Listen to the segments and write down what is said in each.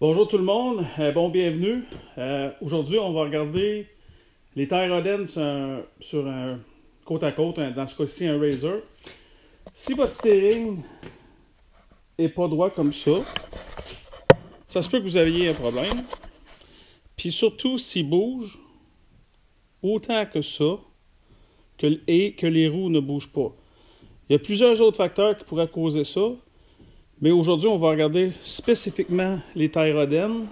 Bonjour tout le monde, euh, bon bienvenue. Euh, Aujourd'hui, on va regarder les Tyroden sur sur côte à côte, dans ce cas-ci un Razer. Si votre steering est pas droit comme ça, ça se peut que vous aviez un problème. Puis surtout s'il bouge autant que ça et que les roues ne bougent pas. Il y a plusieurs autres facteurs qui pourraient causer ça. Mais aujourd'hui, on va regarder spécifiquement les Tyroden.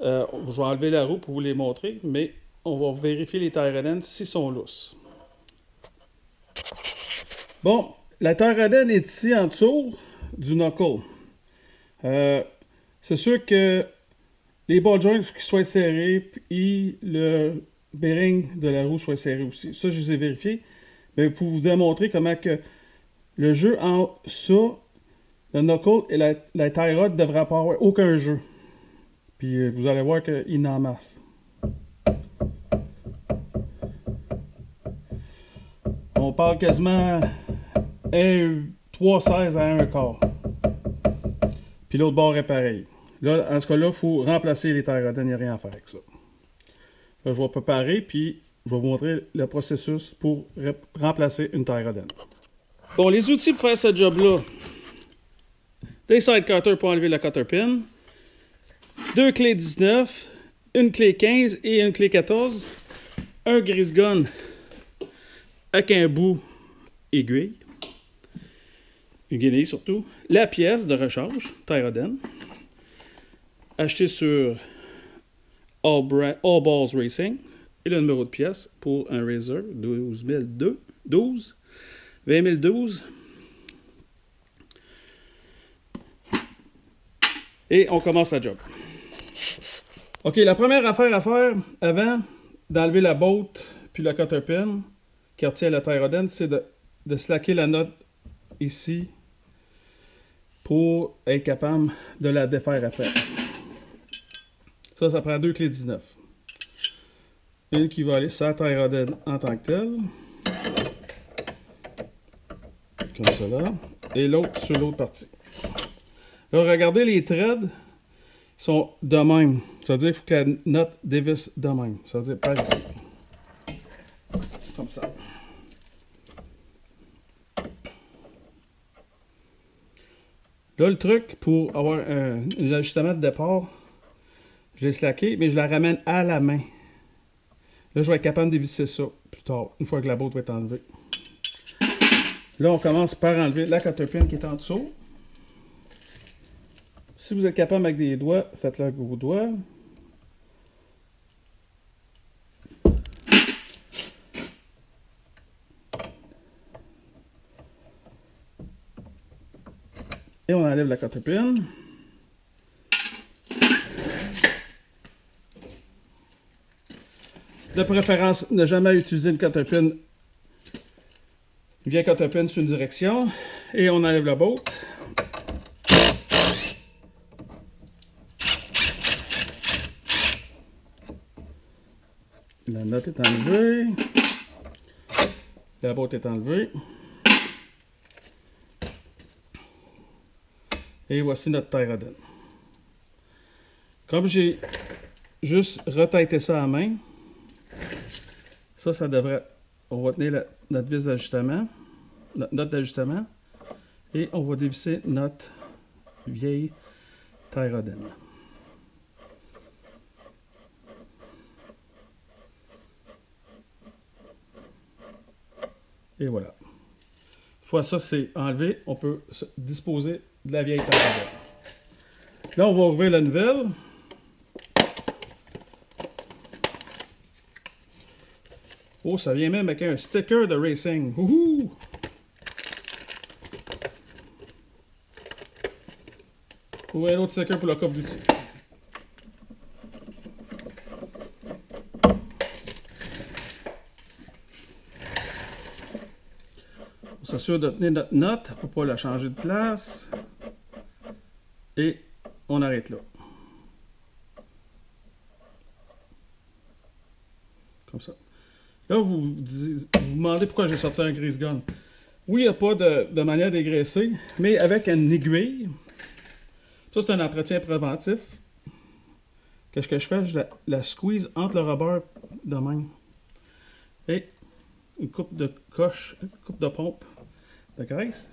Euh, je vais enlever la roue pour vous les montrer, mais on va vérifier les Tyroden s'ils sont lousses. Bon, la Tyroden est ici en dessous du knuckle. Euh, c'est sûr que les ball joints qui soient serrés et le bearing de la roue soit serré aussi. Ça, je les ai vérifiés. Mais pour vous démontrer comment que le jeu en ça, le knuckle et la, la ne devraient pas avoir aucun jeu. Puis euh, vous allez voir qu'il en masse. On parle quasiment 3,16 à 1 quart. Puis l'autre bord est pareil. Là, en ce cas-là, il faut remplacer les tie rods. Il n'y a rien à faire avec ça. Là, je vais préparer, puis je vais vous montrer le processus pour re- remplacer une tie rod. Bon, les outils pour faire ce job-là, des side cutters pour enlever la cutter pin, deux clés 19, une clé 15 et une clé 14, un gris gun avec un bout aiguille, une guinée surtout, la pièce de recharge, Tyroden, acheté sur All Balls Racing, et le numéro de pièce pour un Razer 12002, 12, 20012, Et on commence la job. OK, la première affaire à faire avant d'enlever la botte puis la cutter pin qui retient la tyroden, c'est de, de slacker la note ici pour être capable de la défaire après. Ça, ça prend deux clés 19. Une qui va aller sur la tyroden en tant que telle. Comme cela. Et l'autre sur l'autre partie. Là, regardez les threads sont de même. Ça veut dire qu'il faut que la note dévisse de même. Ça veut dire par ici. Comme ça. Là, le truc pour avoir un, un ajustement de départ, je l'ai slacké, mais je la ramène à la main. Là, je vais être capable de dévisser ça plus tard, une fois que la botte va être enlevée. Là, on commence par enlever la pin qui est en dessous. Si vous êtes capable avec des doigts, faites-le avec vos doigts. Et on enlève la cotopine. De préférence, ne jamais utiliser une cotopine vieille cotopine sur une direction. Et on enlève la botte. Note est enlevée. La boîte est enlevée. Et voici notre Tyroden. Comme j'ai juste retêté ça à main, ça, ça devrait... On va tenir notre vis d'ajustement, notre note d'ajustement, et on va dévisser notre vieille Tyroden. Et voilà. Une fois ça c'est enlevé, on peut se disposer de la vieille table. Là, on va ouvrir la nouvelle. Oh, ça vient même avec un sticker de racing. Wouhou! Ou un autre sticker pour le coffre d'outils. S'assure de tenir notre note pour ne pas la changer de place. Et on arrête là. Comme ça. Là, vous vous, demandez pourquoi j'ai sorti un gris gun. Oui, il n'y a pas de, de manière dégraissée, mais avec une aiguille, Ça, c'est un entretien préventif. Qu'est-ce que je fais? Je la, squeeze entre le rubber de même. Et une coupe de coche, une coupe de pompe de graisse.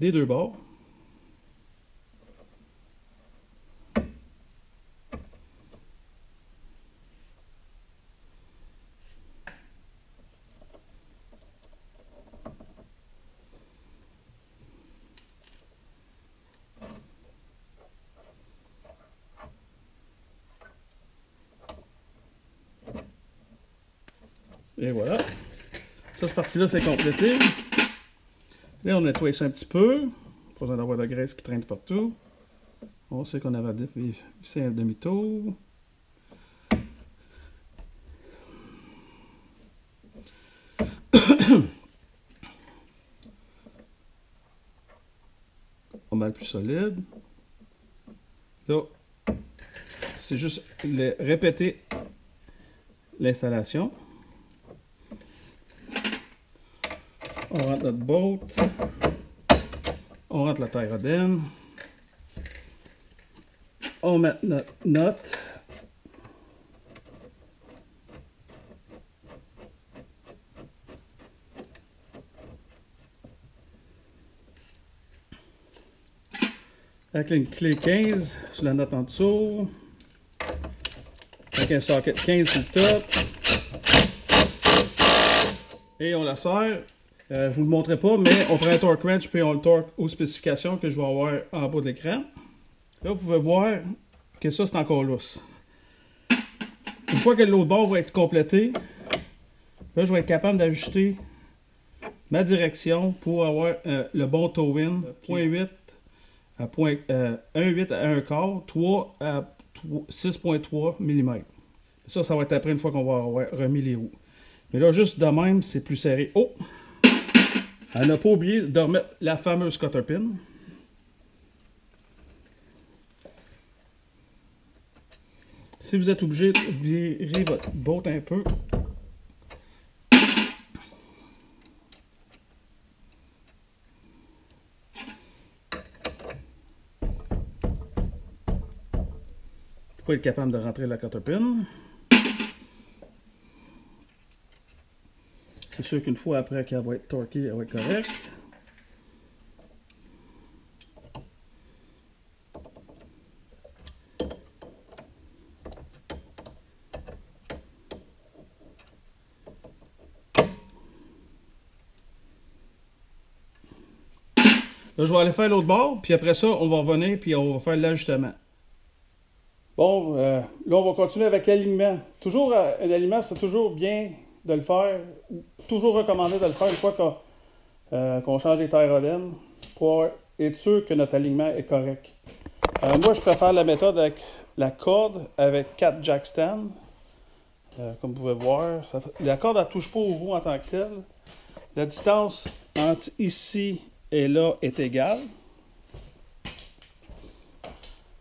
Des deux bords. Et voilà. Ça, cette partie-là, c'est complété. Là, on nettoie ça un petit peu. Pas besoin d'avoir de graisse qui traîne partout. On sait qu'on avait vissé un demi-tour. Pas mal plus solide. Là, c'est juste répéter l'installation. On rentre notre boat. On rentre la tyrodène. On met notre note. Avec une clé 15 sur la note en dessous. Avec un socket 15 sur le top. Et on la serre euh, je ne vous le montrerai pas, mais on prend un torque wrench puis on le torque aux spécifications que je vais avoir en bas de l'écran. Là, vous pouvez voir que ça, c'est encore lousse. Une fois que l'autre bord va être complété, là, je vais être capable d'ajuster ma direction pour avoir euh, le bon toe-in. 0.8 à 1.8 euh, à 1 quart, 3 à 6.3 mm. Ça, ça va être après une fois qu'on va avoir remis les roues. Mais là, juste de même, c'est plus serré. Oh! Elle n'a pas oublié de remettre la fameuse cutter pin. Si vous êtes obligé de virer votre botte un peu, pour être capable de rentrer la cutter pin? C'est sûr qu'une fois après qu'elle va être torquée, elle va être correcte. Là, je vais aller faire l'autre bord, puis après ça, on va revenir, puis on va faire l'ajustement. Bon, euh, là, on va continuer avec l'alignement. Toujours, euh, l'alignement, c'est toujours bien de le faire, toujours recommandé de le faire une fois qu'on euh, change les tyrolines pour être sûr que notre alignement est correct. Euh, moi, je préfère la méthode avec la corde avec 4 jack stands. Euh, comme vous pouvez voir, la corde ne touche pas au roue en tant que telle. La distance entre ici et là est égale.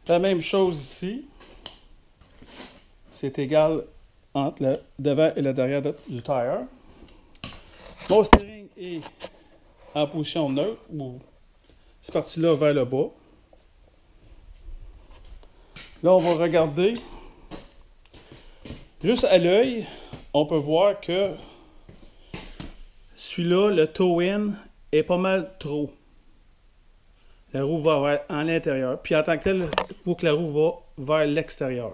La même chose ici. C'est égal entre le devant et le derrière du tire. Mon steering est en position neutre, ou cette partie-là vers le bas. Là, on va regarder. Juste à l'œil, on peut voir que celui-là, le toe-in, est pas mal trop. La roue va vers, en l'intérieur. Puis en tant que tel, il faut que la roue va vers l'extérieur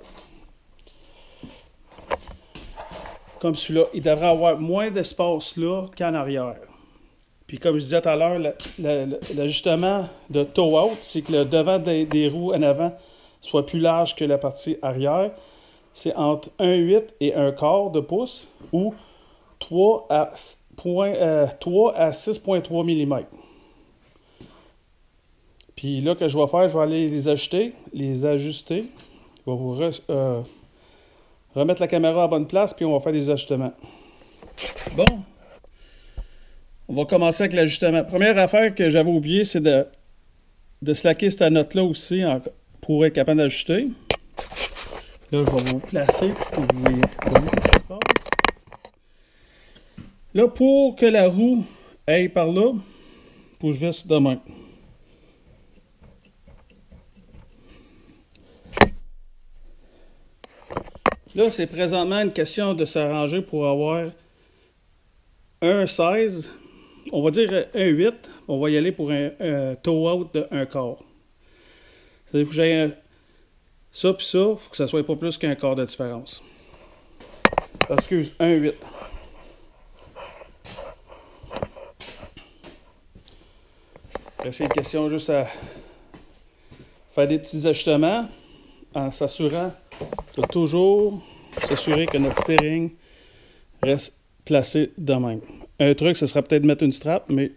comme celui-là, il devrait avoir moins d'espace là qu'en arrière. Puis comme je disais tout à l'heure, l'ajustement de toe out, c'est que le devant des, roues en avant soit plus large que la partie arrière. C'est entre 1,8 et 1 quart de pouce ou 3 à, euh, à 6,3 mm. Puis là que je vais faire, je vais aller les ajuster, les ajuster. Je vais vous euh, remettre la caméra à bonne place, puis on va faire des ajustements. Bon. On va commencer avec l'ajustement. Première affaire que j'avais oublié, c'est de, de slacker cette note-là aussi pour être capable d'ajuster. Là, je vais vous placer pour passe. Là, pour que la roue aille par là, push vis de main. Là, c'est présentement une question de s'arranger pour avoir un 16, on va dire un 8, on va y aller pour un, un toe out de 1 quart. C'est-à-dire que j'ai ça puis ça, il faut que ça soit pas plus qu'un quart de différence. Excuse, un 8. C'est une question juste à faire des petits ajustements en s'assurant toujours s'assurer que notre steering reste placé de même. Un truc, ce sera peut-être mettre une strap, mais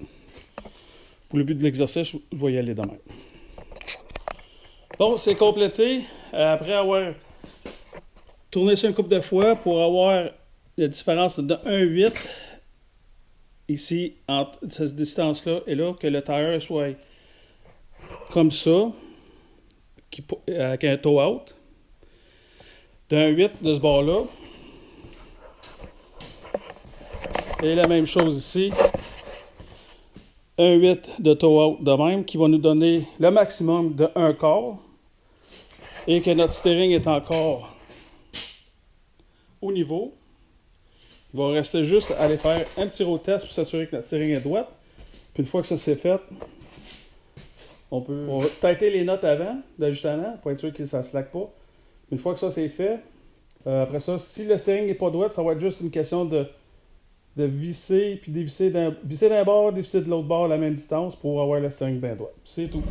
pour le but de l'exercice, je vais y aller de même. Bon, c'est complété. Après avoir tourné ça une couple de fois pour avoir la différence de 1,8 ici entre cette distance-là et là, que le tire soit comme ça, qui, avec un toe out d'un 8 de ce bord-là. Et la même chose ici. Un 8 de toe out de même qui va nous donner le maximum de 1 quart. Et que notre steering est encore au niveau. Il va rester juste à aller faire un petit road test pour s'assurer que notre steering est droite. Puis une fois que ça c'est fait, on peut tâter les notes avant d'ajustement pour être sûr que ça ne slack pas. Une fois que ça c'est fait, euh, après ça, si le steering n'est pas droit, ça va être juste une question de, de visser, puis dévisser d'un bord, dévisser de l'autre bord à la même distance pour avoir le steering bien droit. C'est tout.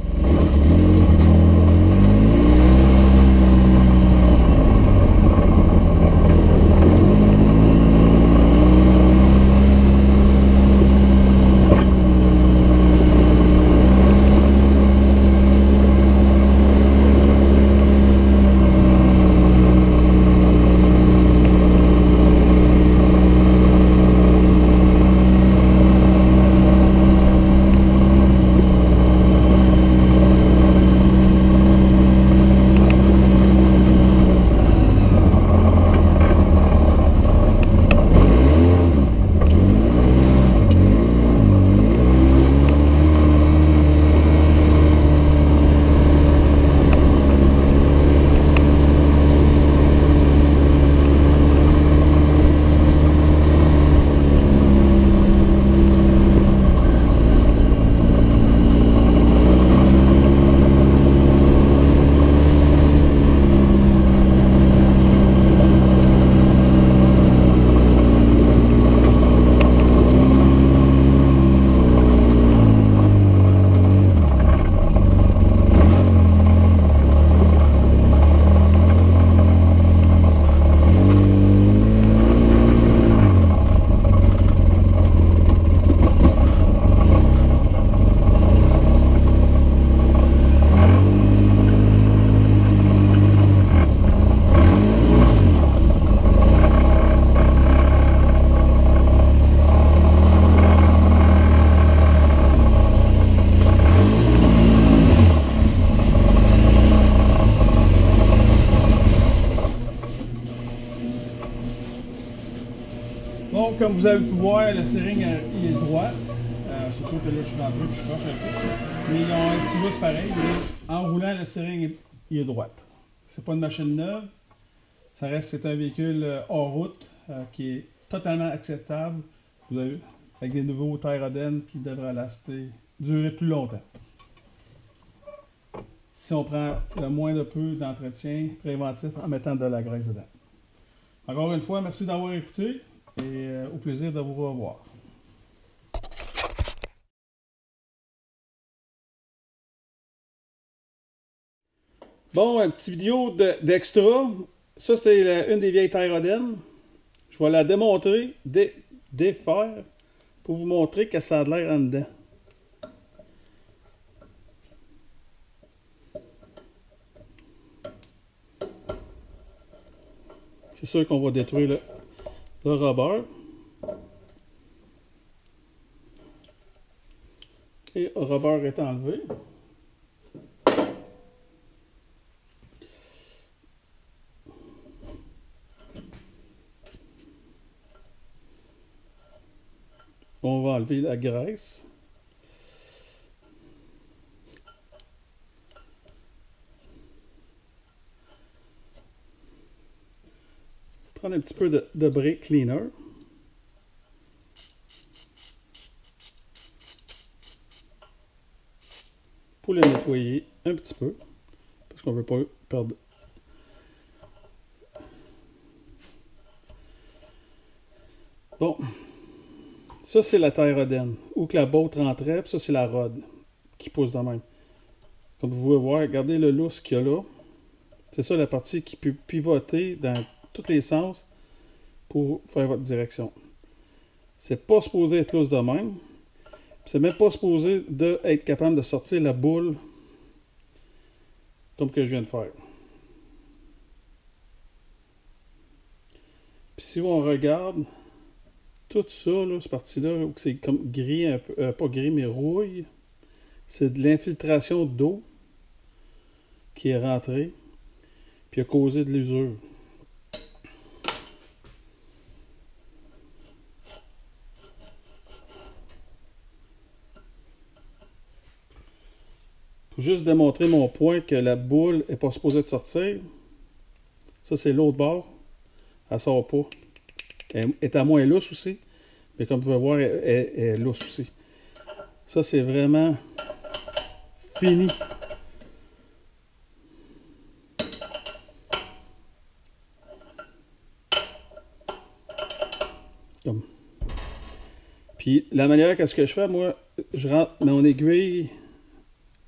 Comme vous avez pu voir, le steering euh, il est droit. Euh, c'est sûr que là, je suis rentré et je suis proche un peu. Mais ils ont un petit lousse pareil. Mais en roulant, le steering il est droit. C'est pas une machine neuve. Ça reste, c'est un véhicule euh, hors route qui est totalement acceptable. Vous avez, avec des nouveaux Tyroden qui devraient durer plus longtemps. Si on prend le moins de peu d'entretien préventif en mettant de la graisse dedans. Encore une fois, merci d'avoir écouté et euh, au plaisir de vous revoir. Bon, une petite vidéo d'extra. ça, c'est une des vieilles Tyroden. Je vais la démontrer, défaire, pour vous montrer que ça a l'air en dedans. C'est sûr qu'on va détruire le, le rubber. Et rubber est enlevé. On va enlever la graisse. Un petit peu de, de brake cleaner. Pour le nettoyer un petit peu. Parce qu'on ne veut pas perdre. Bon. Ça, c'est la terre Où que la botte rentrait, puis ça, c'est la rod qui pousse de même. Comme vous pouvez voir, regardez le lousse qu'il y a là. C'est ça la partie qui peut pivoter dans tous les sens pour faire votre direction. C'est pas supposé être lousse de même. C'est même pas supposé de être capable de sortir la boule comme que je viens de faire. Puis si on regarde tout ça, là, cette partie-là, où c'est comme gris, un peu, euh, pas gris, mais rouille, c'est de l'infiltration d'eau qui est rentrée, puis a causé de l'usure. Juste démontrer mon point que la boule n'est pas supposée de sortir, ça c'est l'autre bord, elle sort pas. Elle est à moins lousse aussi, mais comme vous pouvez voir, elle, elle est lousse aussi. Ça c'est vraiment fini. Puis la manière qu'est-ce que je fais, moi, je rentre mon aiguille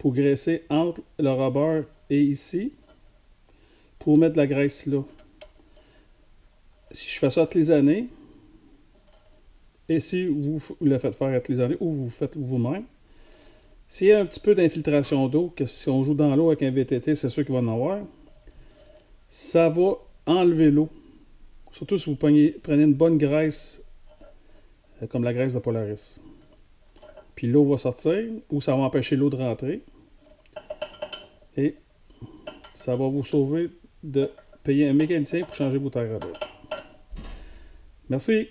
pour graisser entre le rubber et ici pour mettre la graisse là. Si je fais ça toutes les années, et si vous le faites faire toutes les années ou vous faites vous-même, s'il y a un petit peu d'infiltration d'eau, que si on joue dans l'eau avec un VTT, c'est sûr qu'il va en avoir, ça va enlever l'eau. Surtout si vous prenez une bonne graisse euh, comme la graisse de Polaris. Puis l'eau va sortir, ou ça va empêcher l'eau de rentrer. Et ça va vous sauver de payer un mécanicien pour changer vos terres Merci.